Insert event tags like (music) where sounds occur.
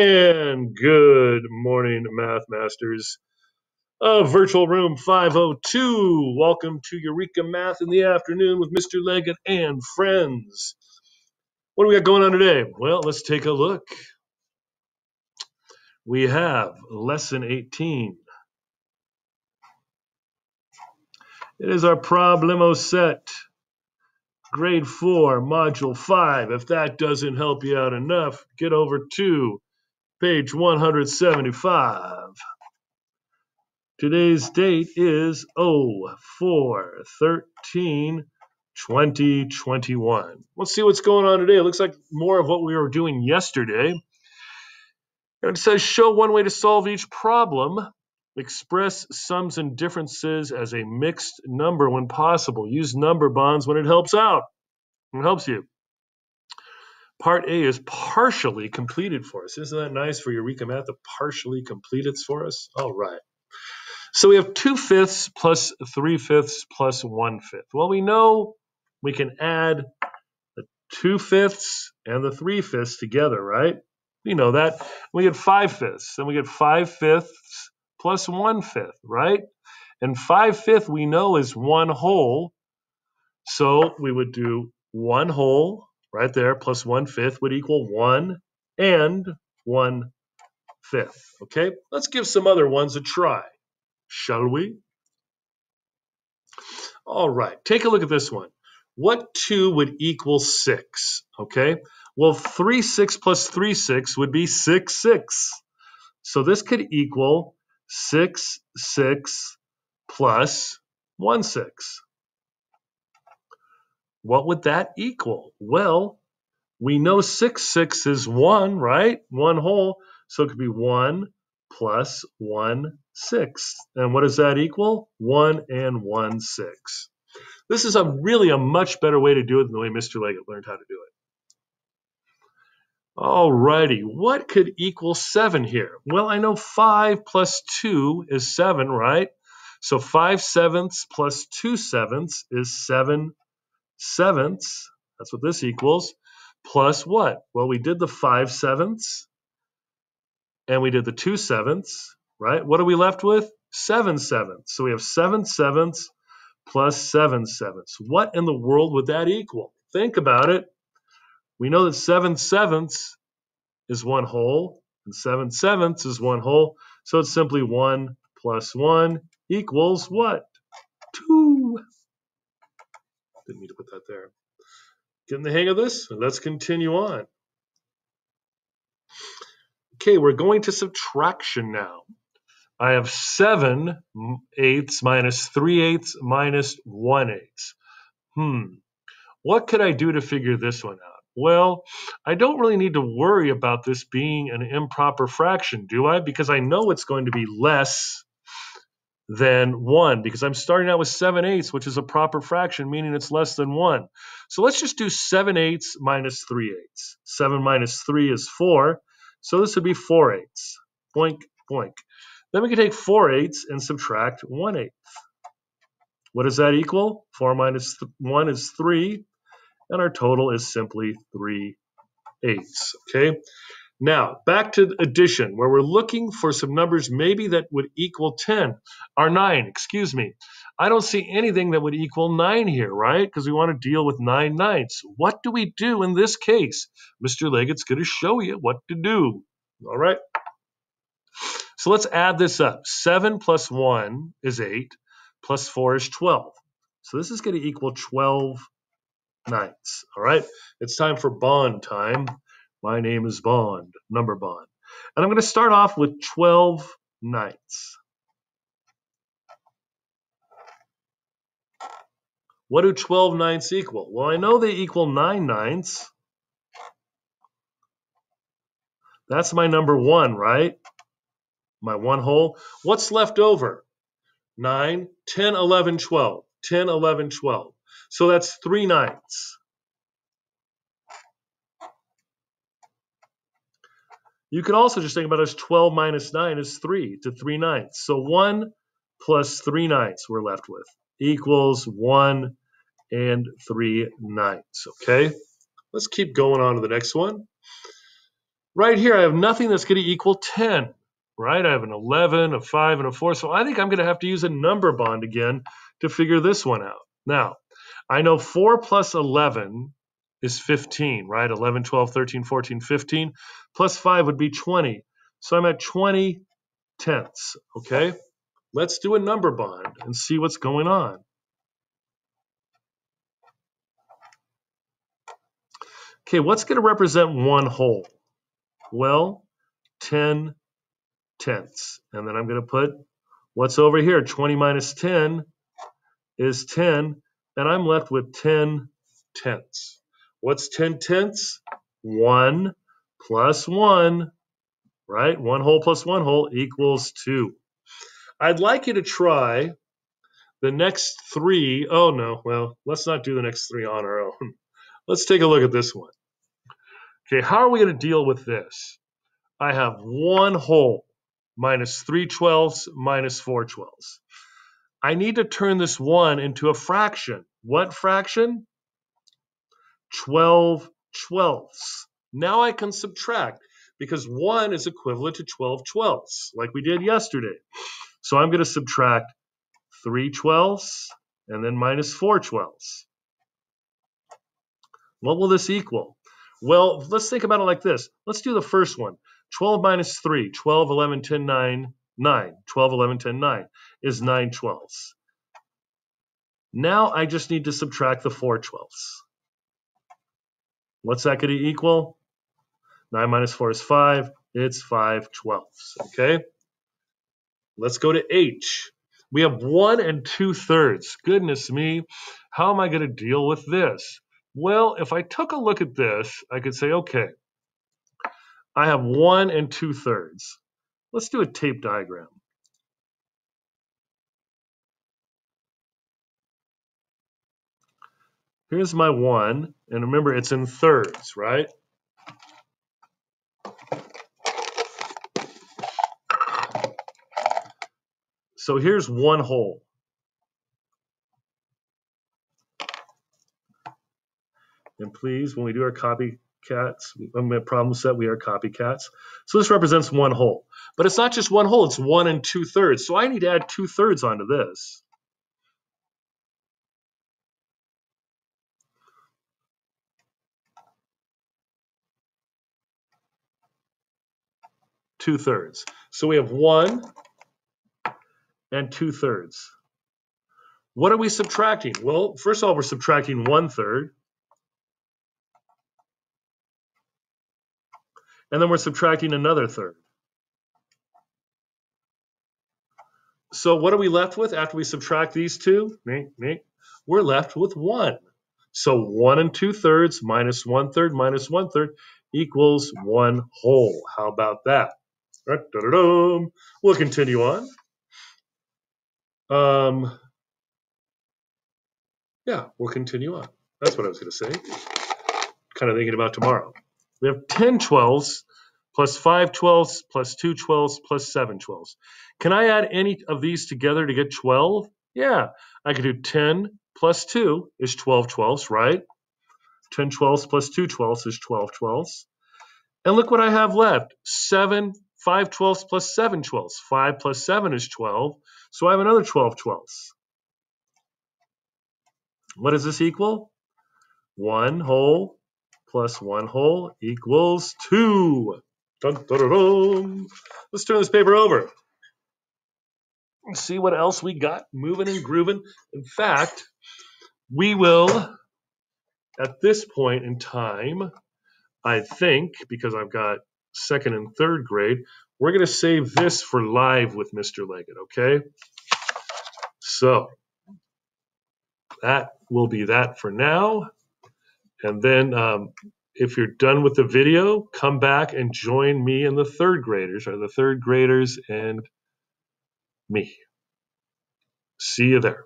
And good morning, Math Masters of Virtual Room 502. Welcome to Eureka Math in the afternoon with Mr. Leggett and friends. What do we got going on today? Well, let's take a look. We have Lesson 18. It is our Problemo set, Grade 4, Module 5. If that doesn't help you out enough, get over to page 175. Today's date is 04 13 2021. Let's see what's going on today. It looks like more of what we were doing yesterday. And it says show one way to solve each problem. Express sums and differences as a mixed number when possible. Use number bonds when it helps out. It helps you. Part A is partially completed for us. Isn't that nice for Eureka Math to partially complete it for us? All right. So we have 2 fifths plus 3 fifths plus 1 fifth. Well, we know we can add the 2 fifths and the 3 fifths together, right? We know that. We get 5 fifths. Then we get 5 fifths plus 1 fifth, right? And 5 fifths we know is 1 whole. So we would do 1 whole right there, plus one fifth would equal one and one fifth. Okay, let's give some other ones a try, shall we? All right, take a look at this one. What 2 would equal 6? Okay, well, 3 6 plus 3 6 would be 6 6. So this could equal 6 6 plus 1 6. What would that equal? Well, we know 6, 6 is 1, right? 1 whole. So it could be 1 plus 1 6. And what does that equal? 1 and 1 6. This is a really a much better way to do it than the way Mr. Leggett learned how to do it. Alrighty, what could equal 7 here? Well, I know 5 plus 2 is 7, right? So 5 sevenths plus 2 sevenths is 7 sevenths, that's what this equals, plus what? Well, we did the 5 sevenths, and we did the 2 sevenths, right? What are we left with? 7 sevenths. So we have 7 sevenths plus 7 sevenths. What in the world would that equal? Think about it. We know that 7 sevenths is 1 whole, and 7 sevenths is 1 whole, so it's simply 1 plus 1 equals what? 2. Didn't mean to put that there. Getting the hang of this? Let's continue on. Okay, we're going to subtraction now. I have 7 eighths minus 3 eighths minus 1 eighths. Hmm, what could I do to figure this one out? Well, I don't really need to worry about this being an improper fraction, do I? Because I know it's going to be less than 1 because I'm starting out with 7 eighths, which is a proper fraction, meaning it's less than 1. So let's just do 7 eighths minus 3 eighths. 7 minus 3 is 4, so this would be 4 eighths. Boink, boink. Then we can take 4 eighths and subtract 1 eighth. What does that equal? 4 minus 1 is 3, and our total is simply 3 eighths, okay? Now, back to addition, where we're looking for some numbers maybe that would equal 10, or 9, excuse me. I don't see anything that would equal 9 here, right? Because we want to deal with 9 ninths. What do we do in this case? Mr. Leggett's going to show you what to do. All right? So let's add this up. 7 plus 1 is 8, plus 4 is 12. So this is going to equal 12 ninths. All right? It's time for bond time. My name is Bond, number Bond. And I'm going to start off with 12 ninths. What do 12 ninths equal? Well, I know they equal 9 ninths. That's my number 1, right? My 1 whole. What's left over? 9, 10, 11, 12. 10, 11, 12. So that's 3 ninths. You can also just think about it as 12 minus 9 is 3 to 3 ninths. So 1 plus 3 ninths we're left with equals 1 and 3 ninths. Okay, let's keep going on to the next one. Right here, I have nothing that's going to equal 10, right? I have an 11, a 5, and a 4. So I think I'm going to have to use a number bond again to figure this one out. Now, I know 4 plus 11 is 15, right? 11, 12, 13, 14, 15. Plus 5 would be 20. So I'm at 20 tenths, okay? Let's do a number bond and see what's going on. Okay, what's going to represent one whole? Well, 10 tenths. And then I'm going to put what's over here. 20 minus 10 is 10, and I'm left with 10 tenths. What's 10 tenths? 1 plus 1, right? 1 whole plus 1 whole equals 2. I'd like you to try the next three. Oh, no. Well, let's not do the next three on our own. (laughs) Let's take a look at this one. Okay, how are we going to deal with this? I have 1 whole minus 3 twelfths minus 4 twelfths. I need to turn this 1 into a fraction. What fraction? 12 twelfths. Now I can subtract because 1 is equivalent to 12 twelfths, like we did yesterday. So I'm going to subtract 3 twelfths and then minus 4 twelfths. What will this equal? Well, let's think about it like this. Let's do the first one. 12 minus 3, 12, 11, 10, 9, 9. 12, 11, 10, 9 is 9 twelfths. Now I just need to subtract the 4 twelfths. What's that going to equal? 9 minus 4 is 5. It's 5 twelfths. Okay? Let's go to H. We have 1 and 2 thirds. Goodness me, how am I going to deal with this? Well, if I took a look at this, I could say, okay, I have 1 and 2 thirds. Let's do a tape diagram. Here's my 1, and remember it's in thirds, right? So here's one whole. And please, when we do our copycats, problem set, we are copycats. So this represents one whole. But it's not just one whole, it's one and two thirds. So I need to add two thirds onto this. Two thirds. So we have one and two thirds. What are we subtracting? Well, first of all, we're subtracting one third. And then we're subtracting another third. So what are we left with after we subtract these two? We're left with one. So one and two thirds minus one third minus one third equals one whole. How about that? We'll continue on. Um, yeah, we'll continue on. That's what I was going to say. Kind of thinking about tomorrow. We have 10 12s plus 5 12s plus 2 12s plus 7 12s. Can I add any of these together to get 12? Yeah, I could do 10 plus 2 is 12 12s, right? 10 12s plus 2 12s is 12 12s. And look what I have left. 7, 5 12s plus 7 12s. 5 plus 7 is 12. So I have another 12 12ths. What does this equal? 1 whole plus 1 whole equals 2. Dun, dun, dun, Let's turn this paper over. and see what else we got moving and grooving. In fact, we will, at this point in time, I think, because I've got second and third grade, we're going to save this for live with Mr. Leggett, okay? So that will be that for now. And then um, if you're done with the video, come back and join me and the third graders, or the third graders and me. See you there.